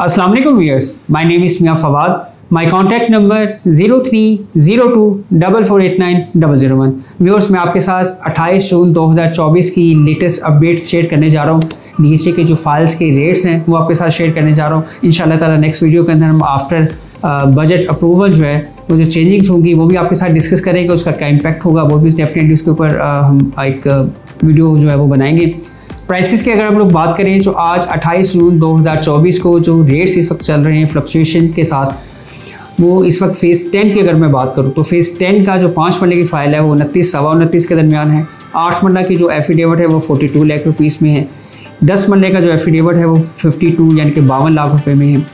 अस्सलाम वालेकुम viewers my name is Mian Fawad my contact number zero three zero two double four eight nine double zero one viewers मैं आपके साथ 28 जून 2024 की latest updates share करने जा रहा हूँ। नीचे के जो फाइल्स के रेट्स हैं, वो आपके साथ शेयर करने जा रहा हूँ। इन ताला नेक्स्ट वीडियो के अंदर हम आफ्टर बजट अप्रूवल जो है, वो जो चेंजिंग्स होंगी, वो भी आपके साथ डिस्कस करेंगे। उसका क्या इम्पैक्ट होगा, वो भी डेफिनेटली उसके ऊपर हम एक वीडियो जो है वो बनाएँगे। प्राइसेस की अगर हम लोग बात करें तो आज 28 जून 2024 को जो रेट्स इस वक्त चल रहे हैं फ्लक्चुएशन के साथ, वो इस वक्त फ़ेज़ टेन की अगर मैं बात करूँ तो फ़ेज़ टेन का जो पाँच मरले की फ़ाइल है, वो उनतीस, सवा उनतीस के दरमियान है। आठ मरला की जो एफिडेविट है, वो फोर्टी टू लाख रुपीज़ में है। दस मरले का जो एफिडेविट है, वो फिफ्टी टू यानी कि बावन लाख रुपये में है।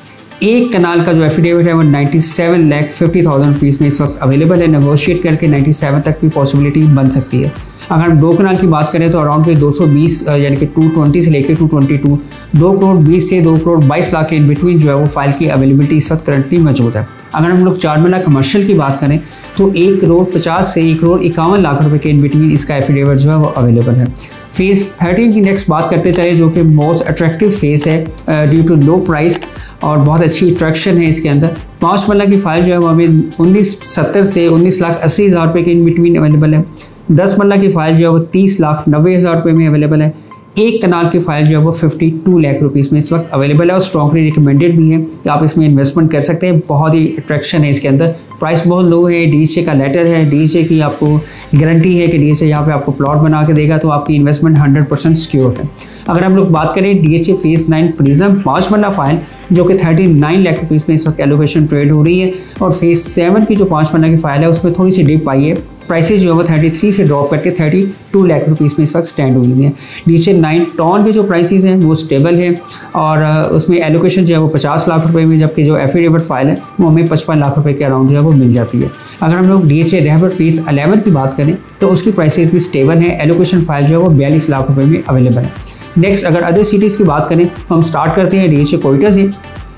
एक कनाल का जो एफिडेविट है, वो 97 लाख फिफ्टी थाउज़ेंड रुपीज़ में इस वक्त अवेलेबल है। नेगोशिएट करके 97 तक भी पॉसिबिलिटी बन सकती है। अगर दो कनाल की बात करें तो अराउंड पे 220 यानी कि 220 से लेकर 222 दो करोड़ बीस से दो करोड़ बाईस लाख के इन बिटवीन जो है वो फ़ाइल की अवेलेबिलिटी इस वक्त करंटली मौजूद है। अगर हम लोग चार महीना कमर्शियल की बात करें तो एक करोड़ पचास से एक करोड़ इक्यावन लाख रुपये के इन बिटवीन इसका एफिडेविट जो है वो अवेलेबल है। फ़ेज़ थर्टीन की नेक्स्ट बात करते चले, जो कि मोस्ट अट्रैक्टिव फ़ेज़ है ड्यू टू लो प्राइस और बहुत अच्छी अट्रैक्शन है इसके अंदर। पाँच मल्ला की फ़ाइल जो है वो हमें उन्नीस सत्तर से उन्नीस लाख अस्सी हज़ार रुपये के इन बिटवीन अवेलेबल है। दस मल्ला की फ़ाइल जो है वो तीस लाख नब्बे हज़ार रुपये में अवेलेबल है। एक कनाल की फ़ाइल जो है वो फिफ्टी टू लाख रुपीज़ में इस वक्त अवेलेबल है और स्ट्रॉन्गली रिकमेंडेड भी है कि आप इसमें इन्वेस्टमेंट कर सकते हैं। बहुत ही अट्रैक्शन है इसके अंदर। प्राइस बहुत लो है। डी का लेटर है। डी की आपको गारंटी है कि डी एच यहाँ पे आपको प्लॉट बना के देगा तो आपकी इन्वेस्टमेंट हंड्रेड परसेंट सिक्योर है। अगर हम लोग बात करें D H phase nine prism पाँच मल्ला फ़ाइल जो कि थर्टी नाइन लाख रुपीज़ में इस वक्त एलोकेशन ट्रेड हो रही है। और फ़ेज़ सेवन की जो पाँच मल्ला की फ़ाइल है, उसमें थोड़ी सी डिप आई है। प्राइसेस जो है वो थर्टी थ्री से ड्रॉप करके थर्टी टू लाख रुपीज़ में इस वक्त स्टैंड हुई है। नीचे नाइन टॉन के जो प्राइसेस हैं, वो स्टेबल है और उसमें एलोकेशन जो है वो पचास लाख रुपए में, जबकि जो एफिडेविट फ़ाइल है, वो हमें पचपन लाख रुपए के अराउंड जो है वो मिल जाती है। अगर हम लोग D H A Rahbar phase eleven की बात करें तो उसकी प्राइसेस भी स्टेबल है एलोकेशन फ़ाइल जो है वो बयालीस लाख रुपये में अवेलेबल है। नेक्स्ट अगर अदर सिटीज़ की बात करें तो हम स्टार्ट करते हैं डी एच ए कोयटा से।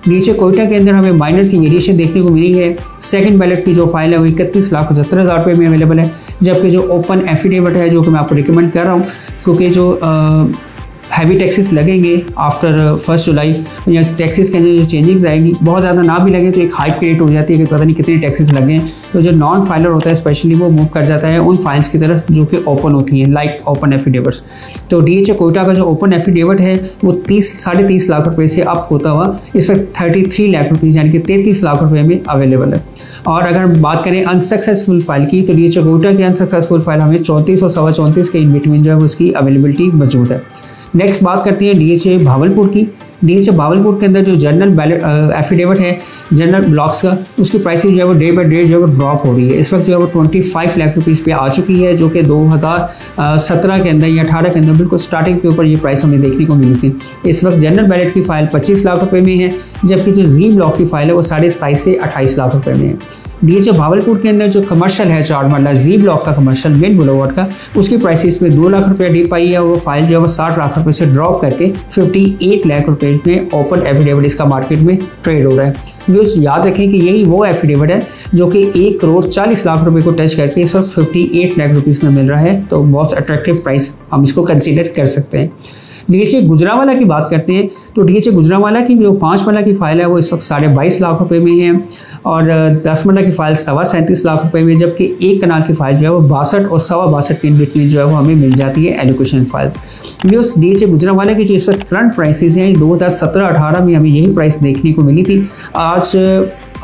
नीचे कोयटा के अंदर हमें माइनर सी वेरिएशन देखने को मिली है। सेकंड बैलेट की जो फ़ाइल है वो इकतीस लाख पचहत्तर हज़ार रुपये में अवेलेबल है। जबकि जो ओपन एफिडेविट है जो कि मैं आपको रिकमेंड कर रहा हूँ क्योंकि जो आ, हैवी टैक्सेस लगेंगे आफ्टर फ़र्स्ट जुलाई या टैक्सेस के अंदर जो चेंजिंग्स आएँगी, बहुत ज़्यादा ना भी लगे तो एक हाई क्रिएट हो जाती है कि पता नहीं कितने टैक्सेस लगे। तो जो नॉन फाइलर होता है स्पेशली वो मूव कर जाता है उन फाइल्स की तरफ़ जो कि ओपन होती हैं लाइक ओपन एफिडेविट्स तो डी एच कोयटा का जो ओपन एफिडेविट है, वो तीस, साढ़े तीस लाख रुपये से अप होता हुआ इस वक्त थर्टी थ्री लाख रुपीज़ यानी कि तैंतीस लाख रुपये में अवेलेबल है। और अगर बात करें अनसक्सेसफुल फ़ाइल की तो डी एच कोयटा की अनसक्सेसफुल फ़ाइल हमें चौंतीस और सवा चौंतीस के इन बिटवीन जो है, उसकी अवेलेबिलिटी मौजूद है। नेक्स्ट बात करते हैं डीएचए भावलपुर की। डीएचए भावलपुर के अंदर जो जनरल बैलेट एफिडेविट है जनरल ब्लॉक्स का, उसकी प्राइस जो है वो डे बाई डे जो है वो ड्रॉप हो रही है। इस वक्त जो है वो ट्वेंटी फाइव लाख रुपीज़ पे आ चुकी है, जो कि दो हज़ार सत्रह के अंदर या अठारह के अंदर बिल्कुल स्टार्टिंग के ऊपर ये प्राइस हमें देखने को मिली थी। इस वक्त जनरल बैलेट की फ़ाइल पच्चीस लाख रुपये में है, जबकि जो जी ब्लॉक की फ़ाइल है वो साढ़े सताईस से अट्ठाईस लाख रुपये में है। डीएचए भावलपुर के अंदर जो कमर्शियल है चार मरला जी ब्लॉक का कमर्शियल मेन बुलोवर्ड का, उसकी प्राइस में दो लाख रुपये डी पाई है वो फ़ाइल जो है वो साठ लाख रुपये से ड्रॉप करके फिफ्टी एट लाख रुपये में ओपन एफिडेविट इसका मार्केट में ट्रेड हो रहा है। व्यूज़ याद रखें कि यही वो एफिडेविट है जो कि एक करोड़ चालीस लाख रुपये को टच करके इस वक्त फिफ्टी एट लाख रुपीज़ में मिल रहा है तो बहुत अट्रैक्टिव प्राइस हम इसको कंसिडर कर सकते हैं। डीएचए गुजरावाला की बात करते हैं तो डीएचए गुजरावाला की जो पाँच मरला की फ़ाइल है, वो इस वक्त साढ़े बाईस लाख रुपए में है और दस मरला की फ़ाइल सवा सैंतीस लाख रुपए में जबकि एक कनाल की फ़ाइल जो है वो बासठ और सवा बासठ के बिटवीन जो है वो हमें मिल जाती है education file news D H Gujranwala की जो इस वक्त करंट प्राइसेस हैं दो हज़ार सत्रह अठारह में हमें यही प्राइस देखने को मिली थी। आज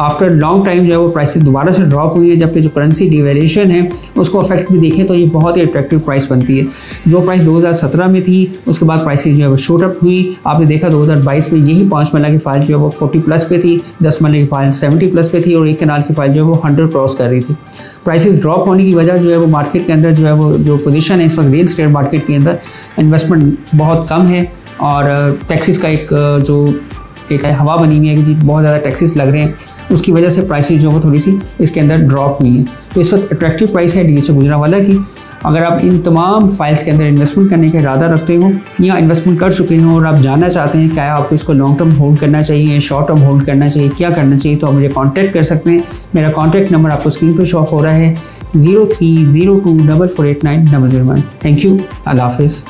आफ्टर लॉन्ग टाइम जो है वो प्राइसेस दोबारा से ड्रॉप हुई है, जबकि जो करेंसी डिवेल्यूशन है, उसको अफेक्ट भी देखें तो ये बहुत ही अट्रैक्टिव प्राइस बनती है। जो प्राइस 2017 में थी, उसके बाद प्राइसेस जो है वो शोट अप हुई। आपने देखा 2022 में यही पाँच मल्ला की फ़ाइल जो है वो 40 प्लस पे थी, दस मल्ले की फ़ाइल 70 प्लस पे थी और एक कनाल की फ़ाइल जो है वो हंड्रेड क्रॉस कर रही थी। प्राइसेस ड्रॉप होने की वजह जो है वो मार्केट के अंदर जो है वो जो पोजीशन है, इस वक्त रियल स्टेट मार्केट के अंदर इन्वेस्टमेंट बहुत कम है और टैक्सीज का एक जो एक हवा बनी हुई है कि जी, बहुत ज़्यादा टैक्सेस लग रहे हैं। उसकी वजह से प्राइसेस जो है थोड़ी सी इसके अंदर ड्रॉप हुई है। तो इस वक्त अट्रैक्टिव प्राइस है डी एच वाला की। अगर आप इन तमाम फाइल्स के अंदर इन्वेस्टमेंट करने का इरादा रखते हो या इन्वेस्टमेंट कर चुके हो और आप जानना चाहते हैं क्या आपको इसको लॉन्ग टर्म होल्ड करना चाहिए शॉर्ट टर्म होल्ड करना चाहिए, क्या करना चाहिए तो आप मुझे कॉन्टैक्ट कर सकते हैं। मेरा कॉन्टैक्ट नंबर आपको स्क्रीन पर शॉप हो रहा है। Zero three zero two double four eight nine double zero one thank you अल्लाह हाफिज़